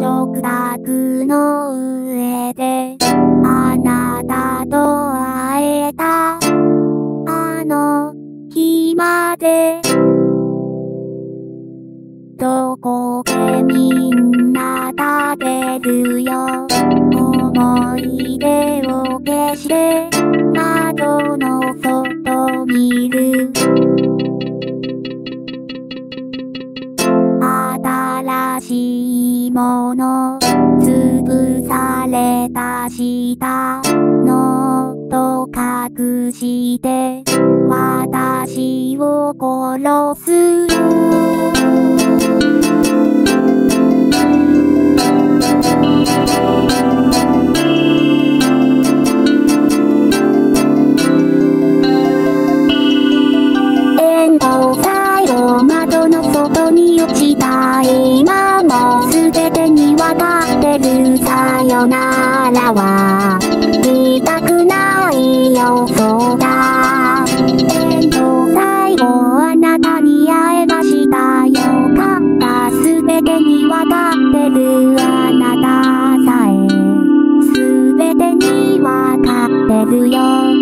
食卓の上であなたと会えた。あの日まで。どこでみんな食べるよ。新しいもの潰された下のと隠して私を殺すならは、見たくないよ、そうだ。最後あなたに会えましたよかった。すべてにわかってるあなたさえ、すべてにわかってるよ。